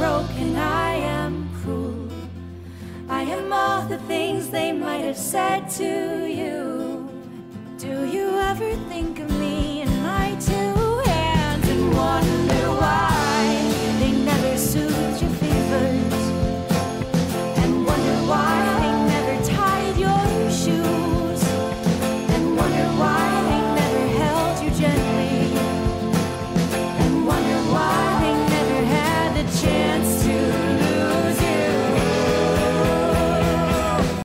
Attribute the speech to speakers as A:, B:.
A: broken, I am cruel. I am all the things they might have said to you. Do you ever think of